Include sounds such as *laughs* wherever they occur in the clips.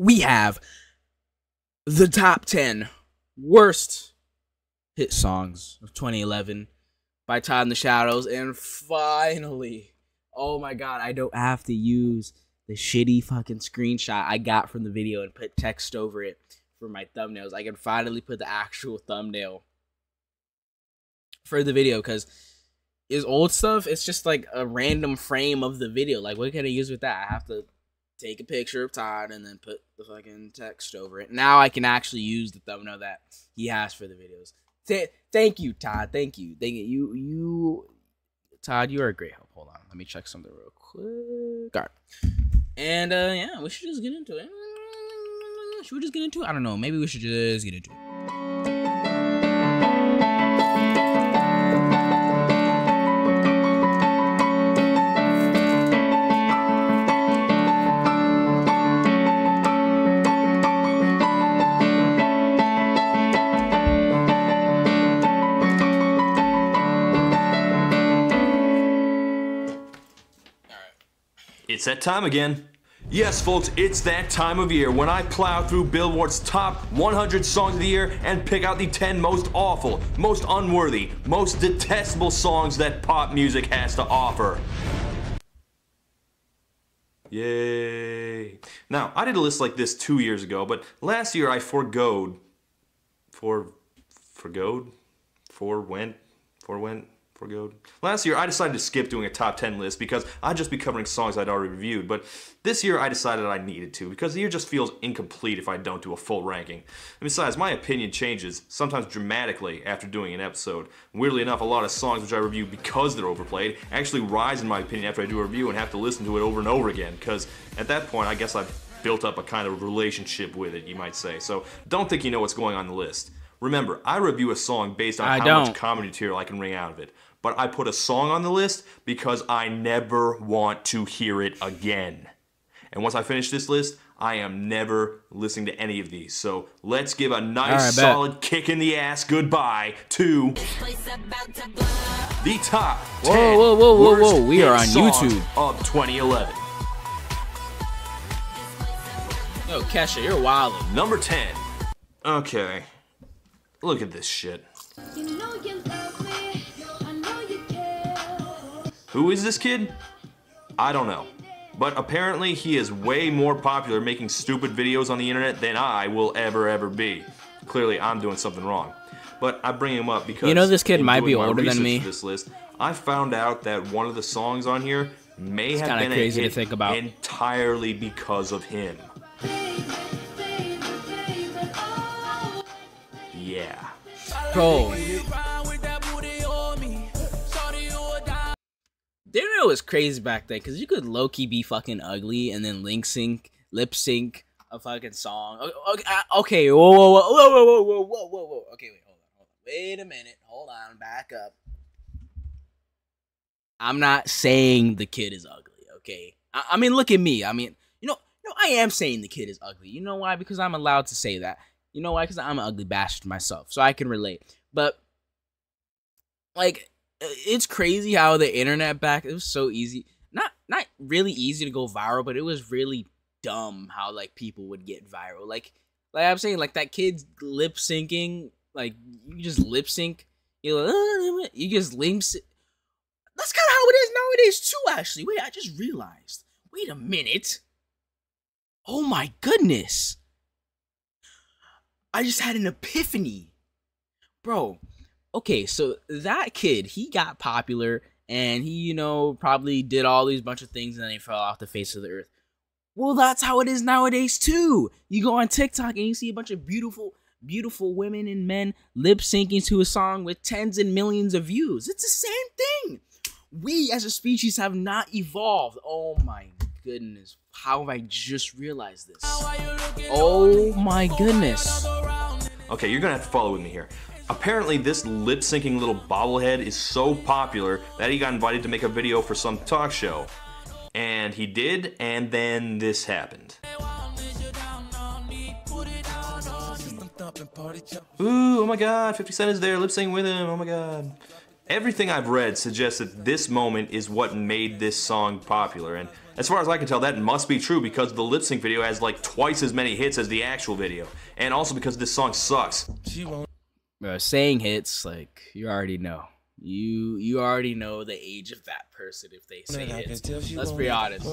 we have the top 10 worst hit songs of 2011 by Todd in the Shadows. And finally, oh my god, I don't have to use the shitty fucking screenshot I got from the video and put text over it for my thumbnails. I can finally put the actual thumbnail for the video because is old stuff it's just like a random frame of the video like what can i use with that i have to take a picture of todd and then put the fucking text over it. Now i can actually use the thumbnail that he has for the videos. Th- thank you todd. Thank you. Thank you. You you todd you are a great help. Hold on. Let me check something real quick. All right. And uh yeah we should just get into it. Should we just get into it? I don't know. Maybe we should just get into it It's that time again. Yes, folks, it's that time of year when I plow through Billboard's top 100 songs of the year and pick out the 10 most awful, most unworthy, most detestable songs that pop music has to offer. Yay. Now, I did a list like this two years ago, but last year I forgoed. For. forgoed? Forwent? Forwent? Last year I decided to skip doing a top 10 list because I'd just be covering songs I'd already reviewed, but this year I decided I needed to because the year just feels incomplete if I don't do a full ranking. And besides, my opinion changes, sometimes dramatically, after doing an episode. Weirdly enough, a lot of songs which I review because they're overplayed actually rise in my opinion after I do a review and have to listen to it over and over again, because at that point I guess I've built up a kind of relationship with it, you might say. So don't think you know what's going on the list. Remember, I review a song based on I how don't. much comedy material I can wring out of it. But I put a song on the list because I never want to hear it again. And once I finish this list, I am never listening to any of these. So let's give a nice, All right, bet. solid kick in the ass goodbye to the top Whoa, 10 whoa, whoa, whoa, worst whoa. We are on YouTube. of 2011. Yo, Kesha, you're wildin'. Number 10. Okay. Look at this shit. You know Who is this kid? I don't know. But apparently he is way more popular making stupid videos on the internet than I will ever ever be. Clearly I'm doing something wrong. But I bring him up because You know this kid might be older than me. This list, I found out that one of the songs on here may have been crazy a to hit think about. entirely because of him. Yeah. Bro. It was crazy back then because you could low key be fucking ugly and then link sync, lip sync a fucking song. Okay, okay, whoa, whoa, whoa, whoa, whoa, whoa, whoa, whoa, whoa. Okay, wait, hold on, hold on. Wait a minute, hold on, back up. I'm not saying the kid is ugly, okay? I, I mean, look at me. I mean, you know, you know, I am saying the kid is ugly. You know why? Because I'm allowed to say that. You know why? Because I'm an ugly bastard myself, so I can relate. But like, it's crazy how the internet back it was so easy. Not not really easy to go viral, but it was really dumb how like people would get viral. Like like I'm saying, like that kid's lip syncing, like you just lip sync, you know, you just links. That's kind of how it is nowadays too. Actually, wait, I just realized. Wait a minute. Oh my goodness. I just had an epiphany. Bro, okay, so that kid, he got popular and he, you know, probably did all these bunch of things and then he fell off the face of the earth. Well, that's how it is nowadays too. You go on TikTok and you see a bunch of beautiful, beautiful women and men lip syncing to a song with tens and millions of views. It's the same thing. We as a species have not evolved. Oh my goodness. How have I just realized this? Oh my goodness. Okay, you're gonna have to follow with me here. Apparently, this lip syncing little bobblehead is so popular that he got invited to make a video for some talk show. And he did, and then this happened. Ooh, oh my god, 50 Cent is there, lip syncing with him, oh my god. Everything I've read suggests that this moment is what made this song popular, and As far as I can tell, that must be true because the lip sync video has like twice as many hits as the actual video, and also because this song sucks. Uh, saying hits like you already know you you already know the age of that person if they say hits let's be honest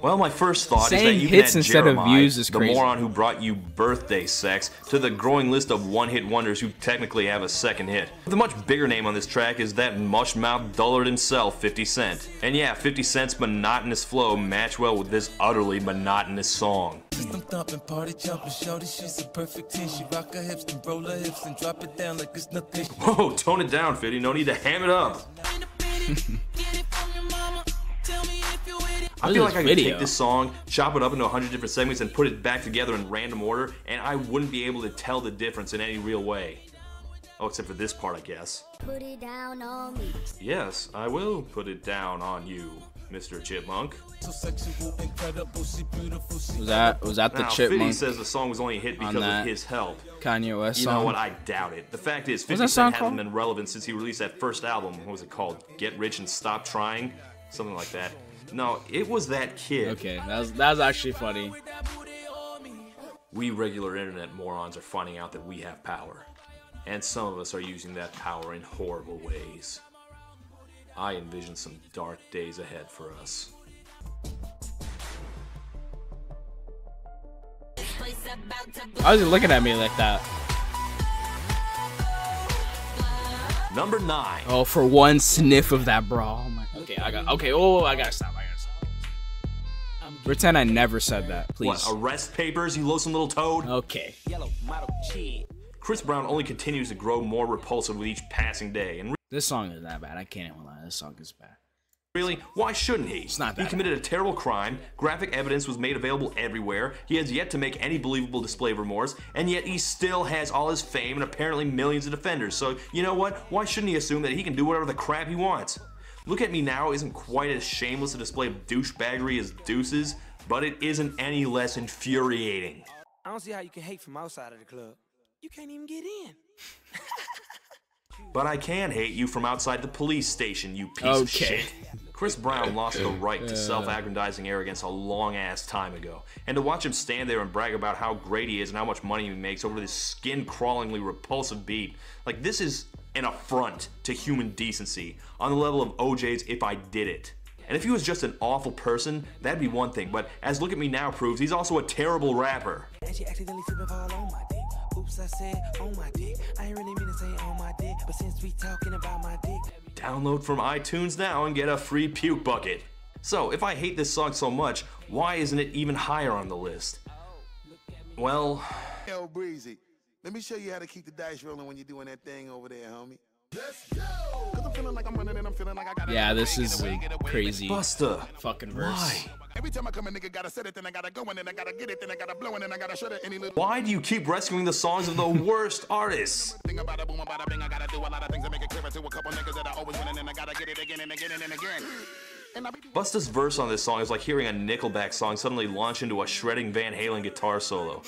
Well, my first thought is that Saying you hits can add instead of views is the crazy. moron who brought you birthday sex, to the growing list of one-hit wonders who technically have a second hit. The much bigger name on this track is that mush-mouthed dullard himself, 50 Cent. And yeah, 50 Cent's monotonous flow match well with this utterly monotonous song. System thumping, party jumping, shorty, she's a perfect 10. She rock her hips and roll her hips and drop it down like it's nothing. *laughs* Whoa, tone it down, Fitty. No need to ham it up. *laughs* I feel like I this could video? take this song, chop it up into 100 different segments, and put it back together in random order, and I wouldn't be able to tell the difference in any real way. Oh, except for this part, I guess. Put it down on me. Yes, I will put it down on you, Mr. Chipmunk. So sexual, incredible, she beautiful, she was that was that the Now, Fitty chipmunk says the song was only hit because that of his help. kanye west You song know what? I doubt it. The fact is, 50 that song hasn't called? been relevant since he released that first album. What was it called? Get Rich and Stop Trying? Something like that. No, it was that kid. okay that was that was actually funny We regular internet morons are finding out that we have power. And some of us are using that power in horrible ways. I envision some dark days ahead for us. i was looking at me like that Number 9. oh for one sniff of that bra oh my okay i got okay oh i gotta stop i gotta stop pretend i never said that please What, arrest papers, you loathsome little toad? okay Chris Brown only continues to grow more repulsive with each passing day. And this song is that bad i can't even lie this song is bad Really? Why shouldn't he? It's not he that committed a terrible crime, graphic evidence was made available everywhere, he has yet to make any believable display of remorse, and yet he still has all his fame and apparently millions of defenders. So, you know what? Why shouldn't he assume that he can do whatever the crap he wants? Look at Me Now isn't quite as shameless a display of douchebaggery as Deuces, but it isn't any less infuriating. I don't see how you can hate from outside of the club. You can't even get in. *laughs* But I can hate you from outside the police station, you piece of Okay. shit. Chris Brown lost the right to self-aggrandizing arrogance a long-ass time ago. And to watch him stand there and brag about how great he is and how much money he makes over this skin-crawlingly repulsive beat, like this is an affront to human decency on the level of OJ's If I Did It. And if he was just an awful person, that'd be one thing, but as Look at Me Now proves, he's also a terrible rapper. Oops, I said on my dick. I ain't really mean to say on my dick, but since we talking about my dick, Download from iTunes now and get a free puke bucket. So, if I hate this song so much, why isn't it even higher on the list? Well, Yo, Breezy, let me show you how to keep the dice rolling when you're doing that thing over there, homie. Cause I'm feeling like I'm running and I'm feeling like I gotta yeah this is a crazy Busta, fucking verse why? Every time I come, a nigga gotta set it, then I gotta go, and then I gotta get it, then I gotta blow, and then I gotta shut it. Any little Why do you keep rescuing the songs of the *laughs* worst artists? thing about a boom, about a bing, I gotta do a lot of things to make it clearer to a couple niggas that I always win, and then I gotta get it again and again and again. And I be Busta's verse on this song is like hearing a Nickelback song suddenly launch into a shredding Van Halen guitar solo.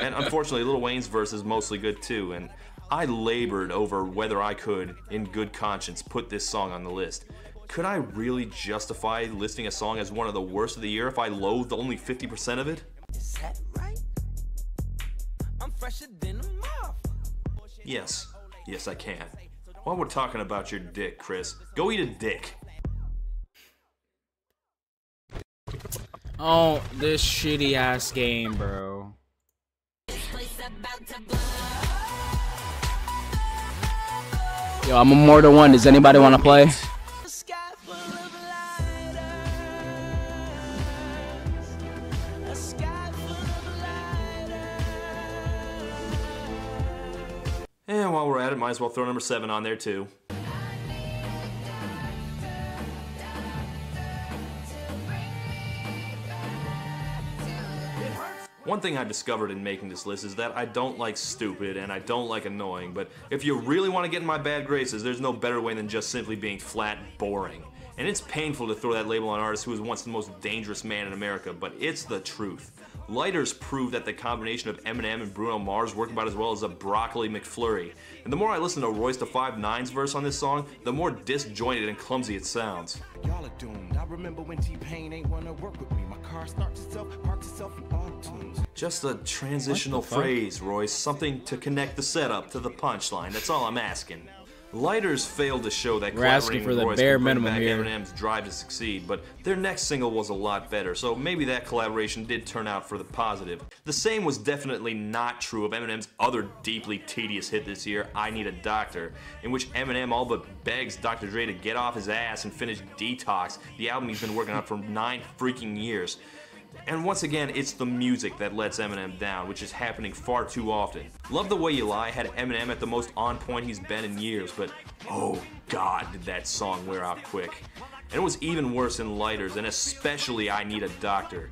and unfortunately, Lil Wayne's verse is mostly good too, and I labored over whether I could, in good conscience, put this song on the list. Could I really justify listing a song as one of the worst of the year if I loathed only 50% of it? is that right? I'm fresher than a moth. Yes. Yes, I can. While we're talking about your dick, Chris, go eat a dick. oh this shitty ass game bro Yo, I'm a Mortar One. Does anybody want to play? While we're at it, might as well throw number seven on there too. One thing I discovered in making this list is that I don't like stupid and I don't like annoying, but if you really want to get in my bad graces, there's no better way than just simply being flat boring. And it's painful to throw that label on an artist who was once the most dangerous man in America, but it's the truth. Lighters proved that the combination of Eminem and Bruno Mars worked about as well as a broccoli McFlurry. And the more I listen to Royce the Five Nines verse on this song, the more disjointed and clumsy it sounds. Y'all are doomed. I remember when T-Pain ain't wanna work with me. My car starts itself, parks itself in auto tunes. Just a transitional phrase, Royce. Something to connect the setup to the punchline. That's all I'm asking. Lighters failed to show that We're asking for the Royce bare minimum back here. Eminem's drive to succeed, but their next single was a lot better, so maybe that collaboration did turn out for the positive. The same was definitely not true of Eminem's other deeply tedious hit this year, I Need a Doctor, in which Eminem all but begs Dr. Dre to get off his ass and finish Detox, the album he's been working on for nine freaking years. And once again, it's the music that lets Eminem down, which is happening far too often. Love the Way You Lie had Eminem at the most on point he's been in years, but oh god, did that song wear out quick. And it was even worse in Lighters, and especially I Need a Doctor.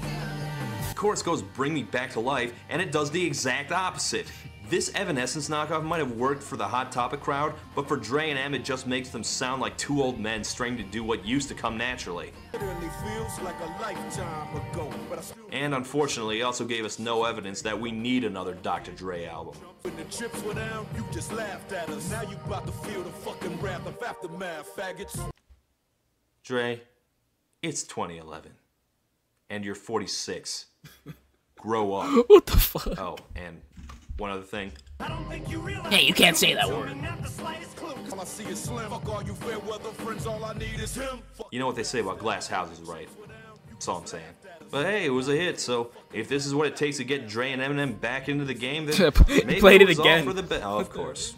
The chorus goes Bring Me Back to Life, and it does the exact opposite. This Evanescence knockoff might have worked for the Hot Topic crowd, but for Dre and M, it just makes them sound like two old men straining to do what used to come naturally. Feels like a lifetime ago, but I still And unfortunately, it also gave us no evidence that we need another Dr. Dre album. when the chips were down, you just laughed at us. Now you about to feel the fucking wrath of aftermath, faggots. Dre, it's 2011, and you're 46. Grow up. *laughs* What the fuck? Oh, and one other thing. Hey, you can't say that word. All I see is slim. Fuck all you fair weather friends, all I need is him. Fuck You know what they say about glass houses, right? That's all I'm saying. But hey, it was a hit, so if this is what it takes to get Dre and Eminem back into the game, then *laughs* maybe Played it was all again. for the be- oh, of course.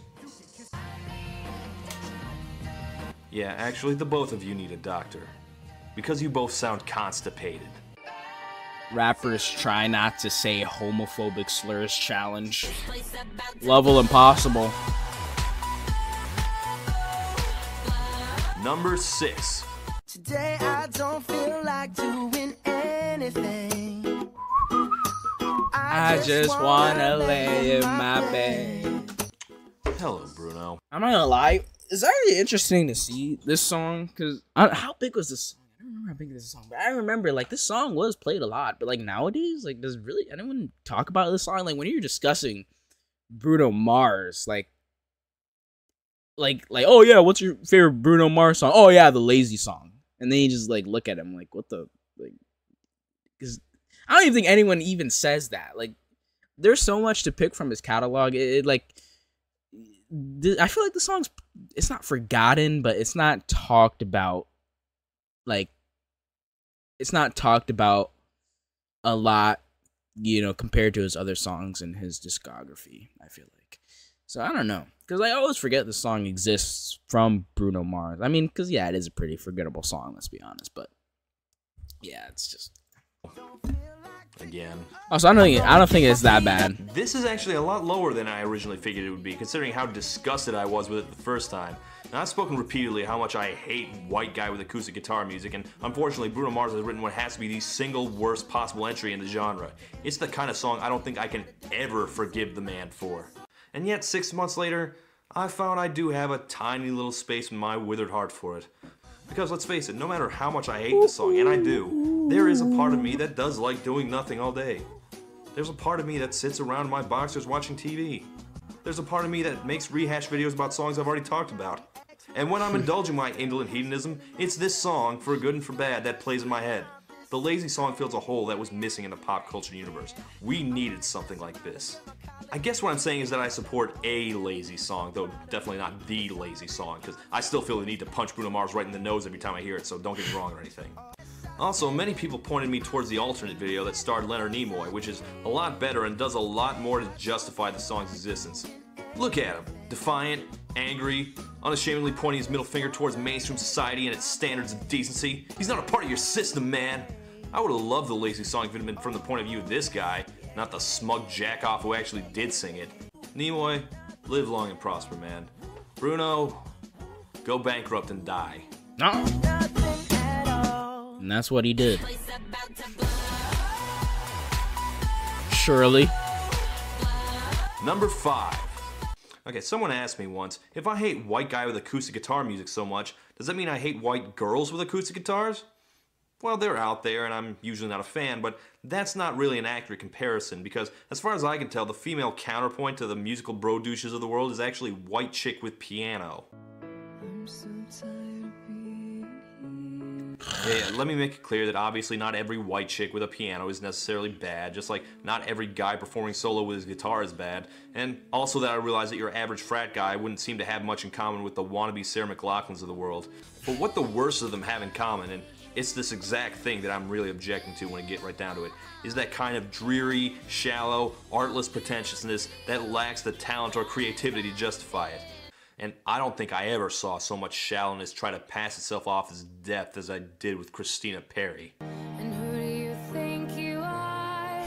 Yeah, actually, the both of you need a doctor. Because you both sound constipated. Rappers try not to say homophobic slurs challenge. Level impossible. Number six. Today I don't feel like doing anything. I just wanna lay in my bed. Hello, Bruno. I'm not gonna lie. It's actually interesting to see this song because how big was this song? I don't remember how big this song, but I remember like this song was played a lot. But like nowadays, like does really anyone talk about this song? Like when you're discussing Bruno Mars, like, like, like, oh yeah, what's your favorite Bruno Mars song? Oh yeah, the Lazy song. And then you just like look at him like, what the like? Because I don't even think anyone even says that. Like, there's so much to pick from his catalog. It, it like th- I feel like the song's it's not forgotten, but it's not talked about like it's not talked about a lot, you know, compared to his other songs in his discography, I feel like. So I don't know, cuz I always forget the song exists from Bruno Mars. I mean, cuz yeah, it is a pretty forgettable song, let's be honest, but yeah, it's just Again. Oh, also, I don't think I don't think it's that bad. This is actually a lot lower than I originally figured it would be, considering how disgusted I was with it the first time. Now, I've spoken repeatedly how much I hate white guy with acoustic guitar music, and unfortunately, Bruno Mars has written what has to be the single worst possible entry in the genre. It's the kind of song I don't think I can ever forgive the man for. And yet, six months later, I found I do have a tiny little space in my withered heart for it. Because let's face it, no matter how much I hate the song, and I do, there is a part of me that does like doing nothing all day. There's a part of me that sits around my boxers watching TV. There's a part of me that makes rehash videos about songs I've already talked about. And when I'm indulging my indolent hedonism, it's this song, for good and for bad, that plays in my head. The lazy song fills a hole that was missing in the pop culture universe. We needed something like this. I guess what I'm saying is that I support a lazy song, though definitely not the lazy song, because I still feel the need to punch Bruno Mars right in the nose every time I hear it, so don't get me wrong or anything. Also, many people pointed me towards the alternate video that starred Leonard Nimoy, which is a lot better and does a lot more to justify the song's existence. Look at him, defiant, angry, unashamedly pointing his middle finger towards mainstream society and its standards of decency. He's not a part of your system, man. I would have loved the lazy song if it had been from the point of view of this guy, not the smug jackoff who actually did sing it. Nimoy, live long and prosper, man. Bruno, go bankrupt and die. No. And that's what he did. Surely. Number five. Okay, someone asked me once if I hate white guy with acoustic guitar music so much, does that mean I hate white girls with acoustic guitars? Well, they're out there, and I'm usually not a fan, but that's not really an accurate comparison because, as far as I can tell, the female counterpoint to the musical bro douches of the world is actually White Chick with Piano. Yeah, let me make it clear that obviously not every white chick with a piano is necessarily bad, just like not every guy performing solo with his guitar is bad. And also that I realize that your average frat guy wouldn't seem to have much in common with the wannabe Sarah McLachlans of the world. But what the worst of them have in common, and it's this exact thing that I'm really objecting to when I get right down to it, is that kind of dreary, shallow, artless pretentiousness that lacks the talent or creativity to justify it. And I don't think I ever saw so much shallowness try to pass itself off as depth as I did with Christina Perri. And who do you think you are?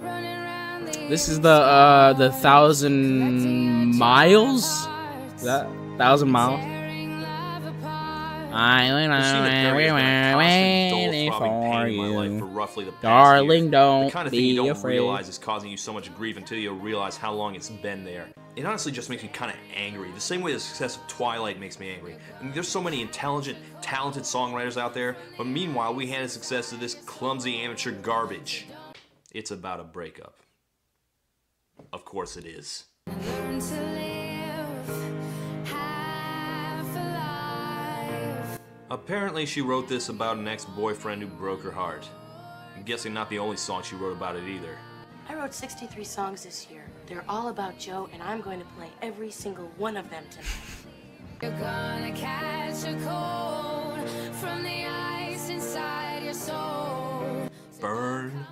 Running around the This is the uh the thousand miles. Is that thousand miles? Tearing love apart. I went Christina Perri has been a constant, waiting for pain in my life for roughly the Darling, year. don't the kind of thing be you don't afraid. realize is causing you so much grief until you realize how long it's been there. It honestly just makes me kind of angry, the same way the success of Twilight makes me angry. I mean, there's so many intelligent, talented songwriters out there, but meanwhile, we handed success to this clumsy amateur garbage. It's about a breakup. Of course it is. Apparently, she wrote this about an ex boyfriend who broke her heart. I'm guessing not the only song she wrote about it either. I wrote 63 songs this year. They're all about Joe, and I'm going to play every single one of them tonight. You're gonna catch a cold from the ice inside your soul. Burn.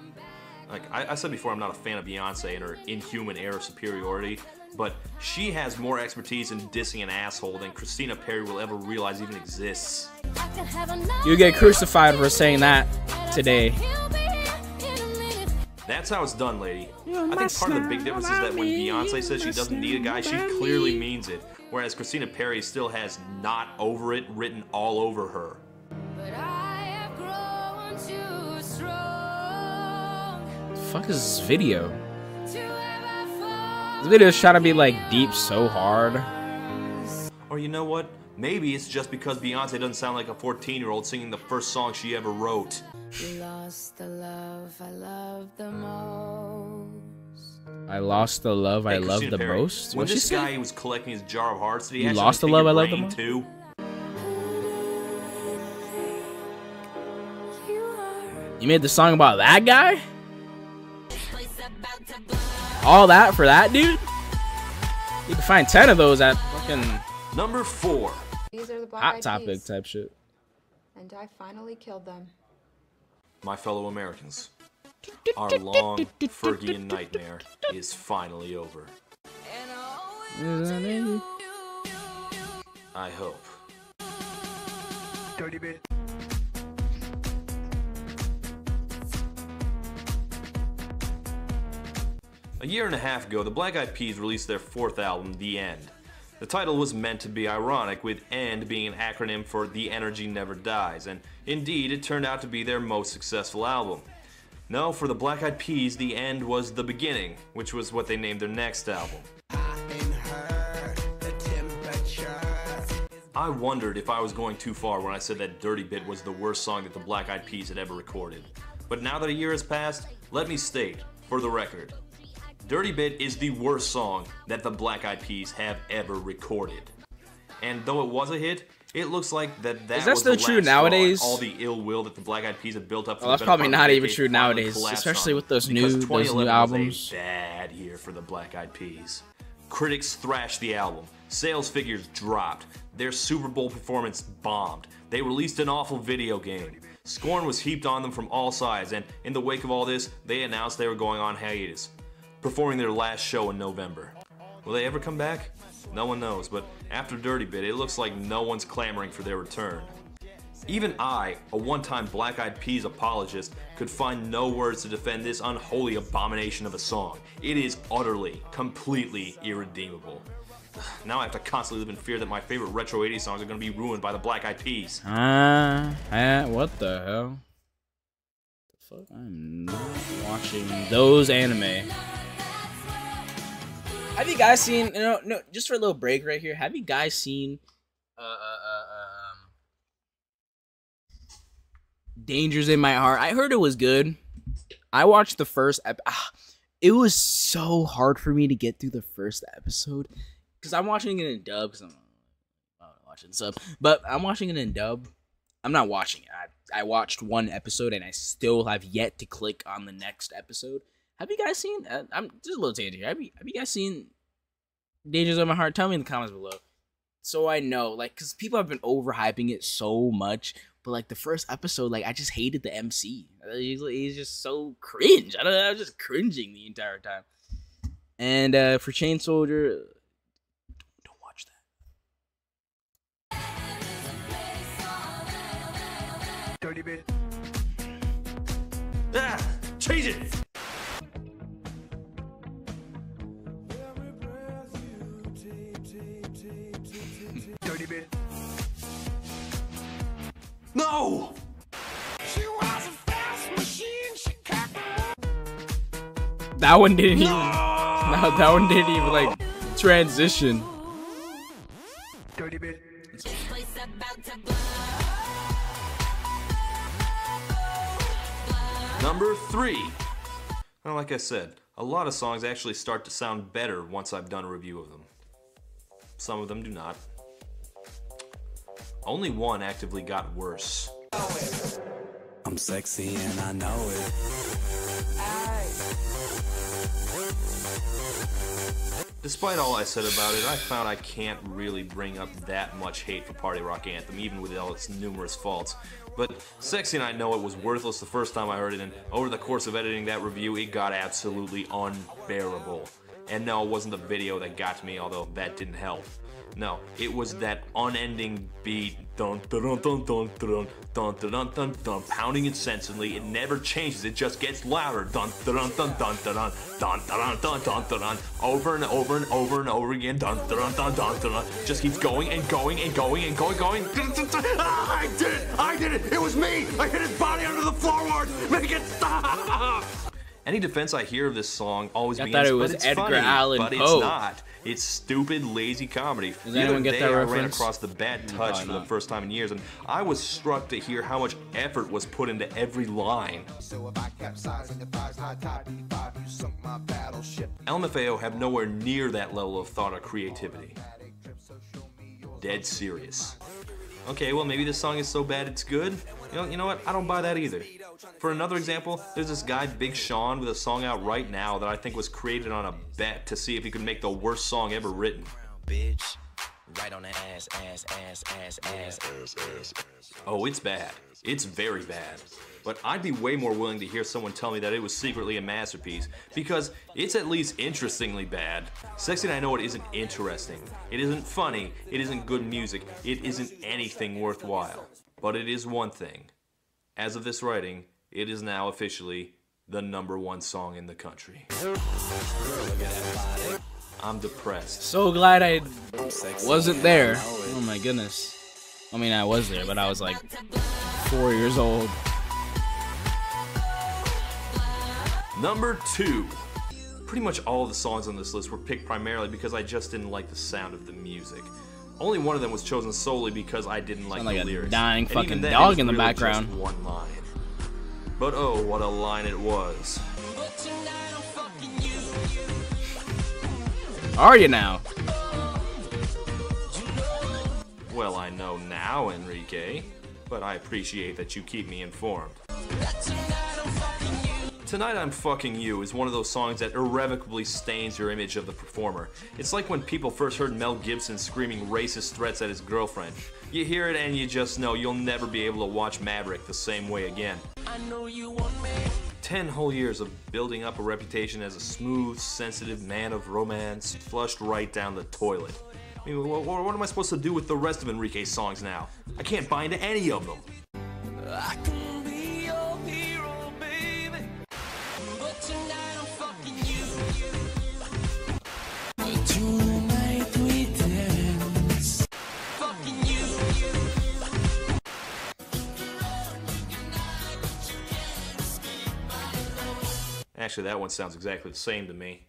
Like I, I said before, I'm not a fan of Beyonce and her inhuman air of superiority, but she has more expertise in dissing an asshole than Christina Perri will ever realize even exists. I can You get crucified for saying that today. He'll be here in a minute. That's how it's done, lady. I think part of the big difference is that when Beyonce says she doesn't need a guy, she clearly means it. Whereas Christina Perri still has not over it written all over her. But I have grown too strong The fuck is this video? To ever fall. This video is trying to be like deep so hard. Or you know what? Maybe it's just because Beyonce doesn't sound like a 14 year old singing the first song she ever wrote. You lost the love I loved the most. I lost the love I Hey, love the Perry, most. When What'd she this say? guy was collecting his jar of hearts, did he You actually lost the love I love the most? too? You made the song about that guy? All that for that dude? You can find 10 of those at fucking Number four. These are the black Hot Topic peas, type shit. and I finally killed them. My fellow Americans. Our long Fergian nightmare is finally over. I hope. Dirty bit. A year and a half ago, the Black Eyed Peas released their fourth album, The End. The title was meant to be ironic, with END being an acronym for The Energy Never Dies, and indeed, it turned out to be their most successful album. No, for the Black Eyed Peas, The End was the beginning, which was what they named their next album. I wondered if I was going too far when I said that Dirty Bit was the worst song that the Black Eyed Peas had ever recorded. But now that a year has passed, let me state, for the record, Dirty Bit is the worst song that the Black Eyed Peas have ever recorded. And though it was a hit, it looks like that that Is that was still the true last straw, and nowadays? All the ill will that the Black Eyed Peas have built up. For Well, that's probably not even true nowadays, especially with those new- those 2011 new was albums. a bad year for the Black Eyed Peas. Critics thrashed the album. Sales figures dropped. Their Super Bowl performance bombed. They released an awful video game. Scorn was heaped on them from all sides, and in the wake of all this, they announced they were going on hiatus, performing their last show in November. Will they ever come back? No one knows, but after Dirty Bit, it looks like no one's clamoring for their return. Even I, a one time Black Eyed Peas apologist, could find no words to defend this unholy abomination of a song. It is utterly, completely irredeemable. *sighs* Now I have to constantly live in fear that my favorite retro 80s songs are going to be ruined by the Black Eyed Peas. Ah, uh, what the hell? The fuck? I'm not watching those anime. Have you guys seen? You know, no. Just for a little break right here. Have you guys seen? Uh, uh, uh, um, Dangers in My Heart. I heard it was good. I watched the first ep- ah, It was so hard for me to get through the first episode because I'm watching it in dub. Cause I'm, I'm watching sub, but I'm watching it in dub. I'm not watching it. I, I watched one episode and I still have yet to click on the next episode. Have you guys seen? Uh, I'm just a little tangent here. Have you, have you guys seen Dangers of My Heart? Tell me in the comments below, so I know. Like, cause people have been overhyping it so much, but like the first episode, like I just hated the MC. He's, he's just so cringe. I don't know. I was just cringing the entire time. And uh, for Chain Soldier, don't watch that. Dirty. Ah, change it. No. That one didn't even. No, that one didn't even like transition. Dirty bit. Number three. Well, like I said, a lot of songs actually start to sound better once I've done a review of them. Some of them do not. Only one actively got worse. I'm sexy and I know it. Despite all I said about it, I found I can't really bring up that much hate for Party Rock Anthem, even with all its numerous faults. But Sexy and I Know It was worthless the first time I heard it, and over the course of editing that review, it got absolutely unbearable. And no, it wasn't the video that got to me, although that didn't help. No, it was that unending beat, dun dun dun dun dun dun dun dun dun dun dun, pounding incessantly. It never changes. It just gets louder, dun dun dun dun dun dun dun dun dun dun dun dun dun, over and over and over and over again, dun dun dun dun dun dun. Just keeps going and going and going and going going. Ah, I did it! I did it! It was me! I hit his body under the floorboards. Make it stop! Any defense I hear of this song always I begins, thought it but it's Edgar funny, Allan but Poe. it's not. It's stupid, lazy comedy. Does the anyone other get day, that I ran across the Bad Touch for the first time in years, and I was struck to hear how much effort was put into every line. So if I capsize on your thighs, high top E5, you sunk my battleship. LMFAO have nowhere near that level of thought or creativity. Dead serious. Okay, well maybe this song is so bad it's good. You know, you know what? I don't buy that either. For another example, there's this guy Big Sean with a song out right now that I think was created on a bet to see if he could make the worst song ever written. Bitch. Right on the ass, ass, ass, ass, ass. Oh, it's bad. It's very bad. But I'd be way more willing to hear someone tell me that it was secretly a masterpiece because it's at least interestingly bad. Sexy and I Know It isn't interesting. It isn't funny. It isn't good music. It isn't anything worthwhile. But it is one thing. As of this writing, it is now officially the number one song in the country. I'm depressed. So glad I wasn't there. Oh my goodness. I mean, I was there, but I was like four years old. Number two. Pretty much all of the songs on this list were picked primarily because I just didn't like the sound of the music. Only one of them was chosen solely because I didn't like Sound the like a lyrics. dying And fucking then, dog in the really background. One line. But oh, what a line it was. Are you now? Well, I know now, Enrique, but I appreciate that you keep me informed. Tonight I'm Fucking You is one of those songs that irrevocably stains your image of the performer. It's like when people first heard Mel Gibson screaming racist threats at his girlfriend. You hear it and you just know you'll never be able to watch Maverick the same way again. Ten whole years of building up a reputation as a smooth, sensitive man of romance flushed right down the toilet. I mean, what, what am I supposed to do with the rest of Enrique's songs now? I can't buy into any of them. Actually, that one sounds exactly the same to me.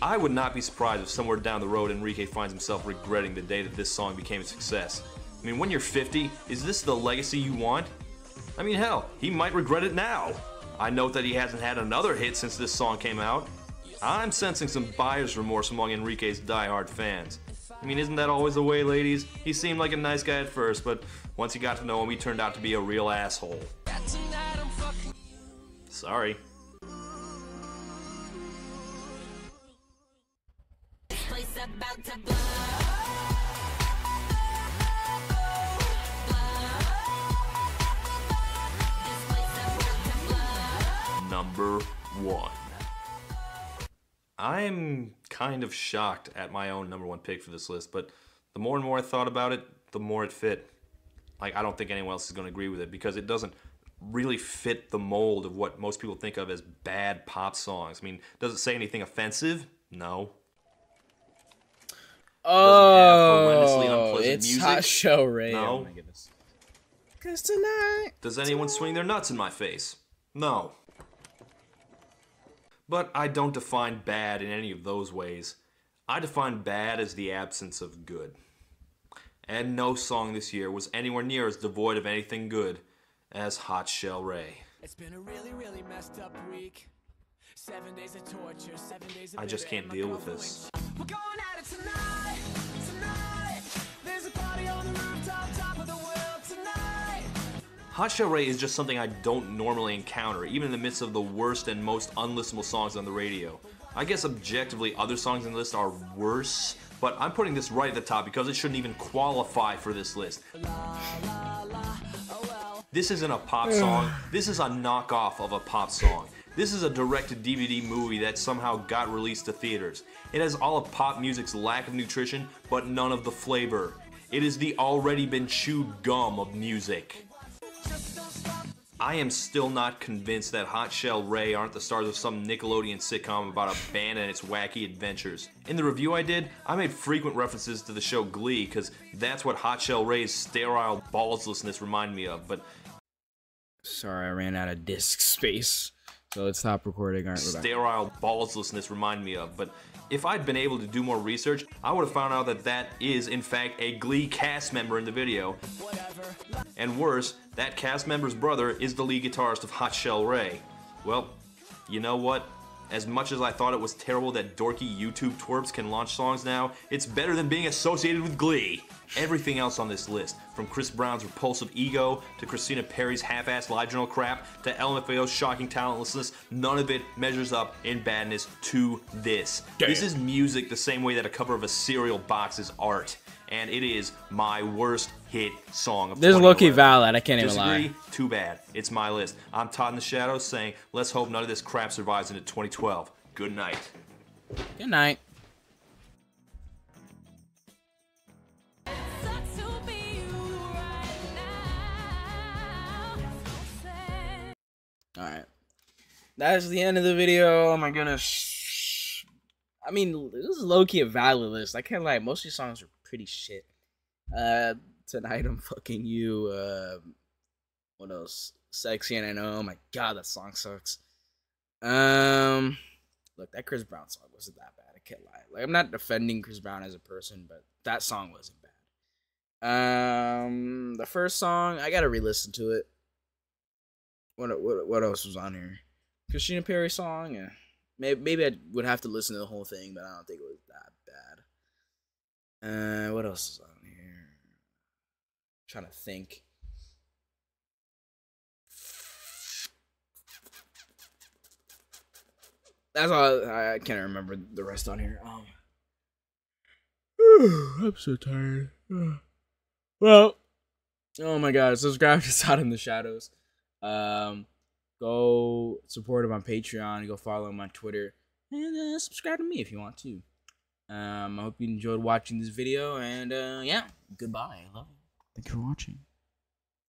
I would not be surprised if somewhere down the road Enrique finds himself regretting the day that this song became a success. I mean, when you're 50, is this the legacy you want? I mean, hell, he might regret it now. I note that he hasn't had another hit since this song came out. I'm sensing some buyer's remorse among Enrique's diehard fans. I mean, isn't that always the way, ladies? He seemed like a nice guy at first, but once you got to know him, he turned out to be a real asshole. Sorry. Number one. I'm kind of shocked at my own number one pick for this list, but the more and more I thought about it, the more it fit. Like, I don't think anyone else is going to agree with it because it doesn't really fit the mold of what most people think of as bad pop songs. I mean, does it say anything offensive? No. Oh, it's music? Hot Chelle Rae. No. Oh my goodness. Cause tonight. Does anyone swing their nuts in my face? No. But I don't define bad in any of those ways. I define bad as the absence of good. And no song this year was anywhere near as devoid of anything good as Hot Chelle Rae. It's been a really, really messed up week. Seven days of torture, seven days of I just can't deal with this. We're going at it tonight, tonight. There's a party on the rooftop, top of the world tonight. Hot Chelle Rae is just something I don't normally encounter, even in the midst of the worst and most unlistenable songs on the radio. I guess objectively, other songs in the list are worse, but I'm putting this right at the top because it shouldn't even qualify for this list. Oh, This isn't a pop song, this is a knockoff of a pop song. This is a direct to DVD movie that somehow got released to theaters. It has all of pop music's lack of nutrition, but none of the flavor. It is the already been chewed gum of music. I am still not convinced that Hot Chelle Rae aren't the stars of some Nickelodeon sitcom about a band and its wacky adventures. In the review I did, I made frequent references to the show Glee, because that's what Hot Chelle Rae's sterile ballslessness reminded me of, but Sorry, I ran out of disk *laughs* space. So let's stop recording. All right, we're back. sterile ballslessness reminded me of. But if I'd been able to do more research, I would have found out that that is, in fact, a Glee cast member in the video. And worse, that cast member's brother is the lead guitarist of Hot Chelle Rae. Well, you know what? As much as I thought it was terrible that dorky YouTube twerps can launch songs now, it's better than being associated with Glee. Everything else on this list, from Chris Brown's repulsive ego to Christina Perri's half-assed live journal crap to LMFAO's shocking talentlessness, none of it measures up in badness to this. This is music the same way that a cover of a cereal box is art, and it is my worst hit song of This is 2011. valid, I can't even Disagree? lie. Too bad. It's my list. I'm Todd in the Shadows saying, let's hope none of this crap survives into 2012. Good night. Good night. Sucks to be you right now. So sad. All right. That's the end of the video. Oh my goodness. I mean, this is low key a valid list. I can't lie. Most of these songs are pretty shit. Uh, tonight I'm fucking you. Uh, what else? Sexy and I know. Oh my god, that song sucks. Um, look, that Chris Brown song wasn't that bad. I can't lie. Like, I'm not defending Chris Brown as a person, but that song wasn't bad. Um, the first song I gotta re-listen to it. What what what else was on here? Christina Perri song. Yeah, maybe maybe I would have to listen to the whole thing, but I don't think it was that. Uh, what else is on here? trying to think. That's all. I, I can't remember the rest on here. Um, I'm so tired. Well, oh my god, subscribe *laughs* to Side in the Shadows. Um, go support him on Patreon. Go follow him on Twitter, and uh, subscribe to me if you want to. Um, I hope you enjoyed watching this video, and uh, yeah, goodbye. I love you. Thank you for watching.